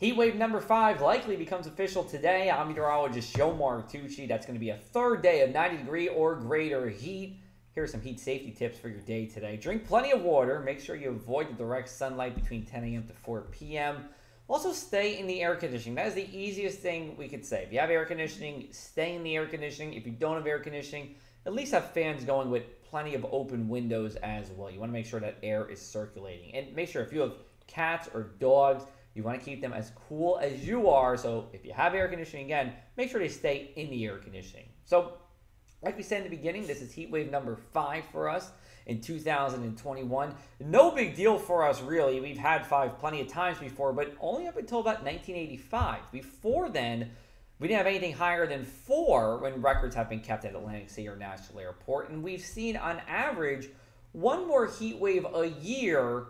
wave number five likely becomes official today. I'm meteorologist Joe Martucci. That's going to be a third day of 90 degree or greater heat. Here are some heat safety tips for your day today. Drink plenty of water. Make sure you avoid the direct sunlight between 10 a.m. to 4 p.m. Also, stay in the air conditioning. That is the easiest thing we could say. If you have air conditioning, stay in the air conditioning. If you don't have air conditioning, at least have fans going with plenty of open windows as well. You want to make sure that air is circulating. And make sure if you have cats or dogs, you want to keep them as cool as you are. So if you have air conditioning again, make sure they stay in the air conditioning. So like we said in the beginning, this is heat wave number five for us in 2021. No big deal for us, really. We've had five plenty of times before, but only up until about 1985. Before then, we didn't have anything higher than four when records have been kept at Atlantic City International Airport. And we've seen, on average, one more heat wave a year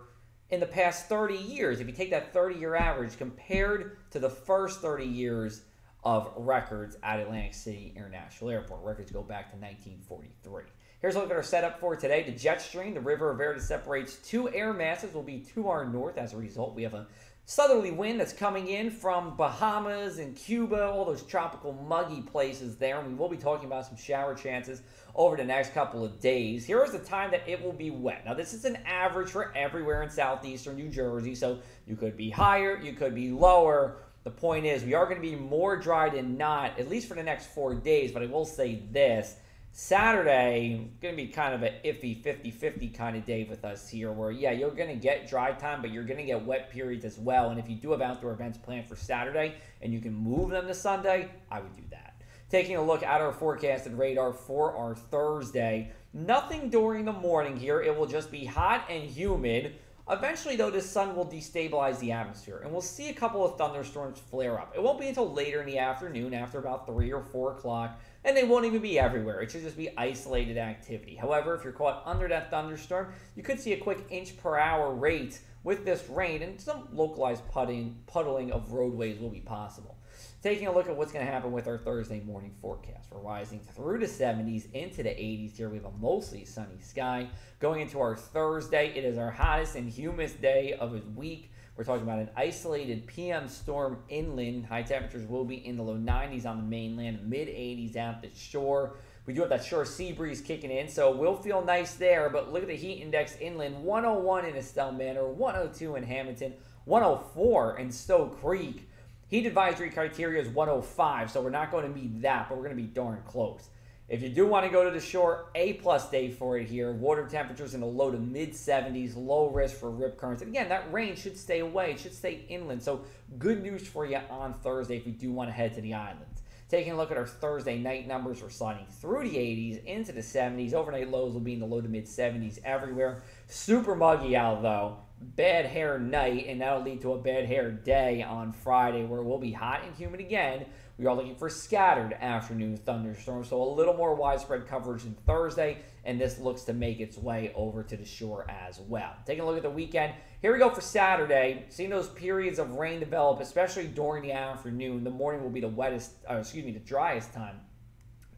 in the past 30 years. If you take that 30 year average compared to the first 30 years of records at Atlantic City International Airport, records go back to 1943. Here's a look at our setup for today. The jet stream, the river of air that separates two air masses, will be to our north. As a result, we have a southerly wind that's coming in from Bahamas and Cuba, all those tropical muggy places there. And we will be talking about some shower chances over the next couple of days. Here is the time that it will be wet. Now, this is an average for everywhere in southeastern New Jersey, so you could be higher, you could be lower. The point is, we are going to be more dry than not, at least for the next four days. But I will say this Saturday, going to be kind of an iffy 50 50 kind of day with us here, where, yeah, you're going to get dry time, but you're going to get wet periods as well. And if you do have outdoor events planned for Saturday and you can move them to Sunday, I would do that. Taking a look at our forecasted radar for our Thursday, nothing during the morning here. It will just be hot and humid. Eventually, though, the sun will destabilize the atmosphere, and we'll see a couple of thunderstorms flare up. It won't be until later in the afternoon, after about 3 or 4 o'clock, and they won't even be everywhere. It should just be isolated activity. However, if you're caught under that thunderstorm, you could see a quick inch per hour rate with this rain, and some localized pudding, puddling of roadways will be possible. Taking a look at what's going to happen with our Thursday morning forecast. We're rising through the 70s into the 80s here. We have a mostly sunny sky. Going into our Thursday, it is our hottest and humidest day of the week. We're talking about an isolated PM storm inland. High temperatures will be in the low 90s on the mainland, mid 80s at the shore. We do have that shore sea breeze kicking in, so we'll feel nice there. But look at the heat index inland 101 in Estelle Manor, 102 in Hamilton, 104 in Stow Creek. Heat advisory criteria is 105, so we're not going to meet that, but we're going to be darn close. If you do want to go to the shore, A plus day for it here. Water temperatures in the low to mid 70s, low risk for rip currents. And again, that rain should stay away. It should stay inland. So good news for you on Thursday if you do want to head to the islands. Taking a look at our Thursday night numbers, we're sliding through the 80s into the 70s. Overnight lows will be in the low to mid 70s everywhere. Super muggy out though bad hair night, and that'll lead to a bad hair day on Friday, where it will be hot and humid again. We are looking for scattered afternoon thunderstorms, so a little more widespread coverage than Thursday, and this looks to make its way over to the shore as well. Taking a look at the weekend, here we go for Saturday. Seeing those periods of rain develop, especially during the afternoon. The morning will be the wettest, uh, excuse me, the driest time.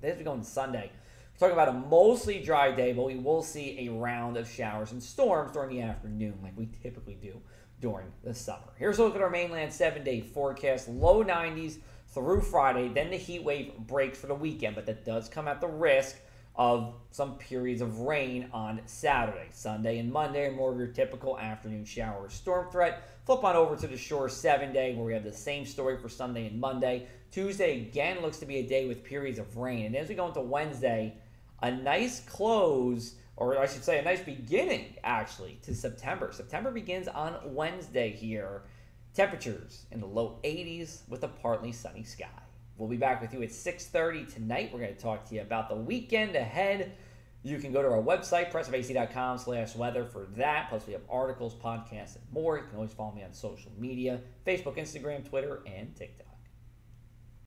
Then we go on Sunday talking about a mostly dry day, but we will see a round of showers and storms during the afternoon, like we typically do during the summer. Here's a look at our mainland seven day forecast low 90s through Friday. Then the heat wave breaks for the weekend, but that does come at the risk of some periods of rain on Saturday. Sunday and Monday more of your typical afternoon shower storm threat. Flip on over to the shore seven day, where we have the same story for Sunday and Monday. Tuesday again looks to be a day with periods of rain. And as we go into Wednesday, a nice close, or I should say, a nice beginning actually to September. September begins on Wednesday here. Temperatures in the low 80s with a partly sunny sky. We'll be back with you at 6:30 tonight. We're going to talk to you about the weekend ahead. You can go to our website, pressofac.com slash weather for that. Plus, we have articles, podcasts, and more. You can always follow me on social media Facebook, Instagram, Twitter, and TikTok.